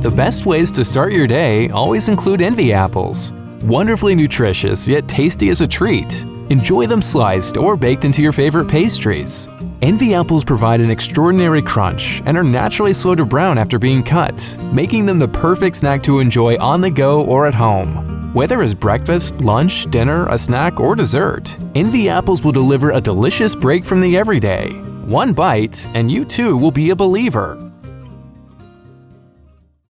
The best ways to start your day always include Envy apples. Wonderfully nutritious, yet tasty as a treat. Enjoy them sliced or baked into your favorite pastries. Envy apples provide an extraordinary crunch and are naturally slow to brown after being cut, making them the perfect snack to enjoy on the go or at home. Whether as breakfast, lunch, dinner, a snack, or dessert, Envy apples will deliver a delicious break from the everyday. One bite, and you too will be a believer.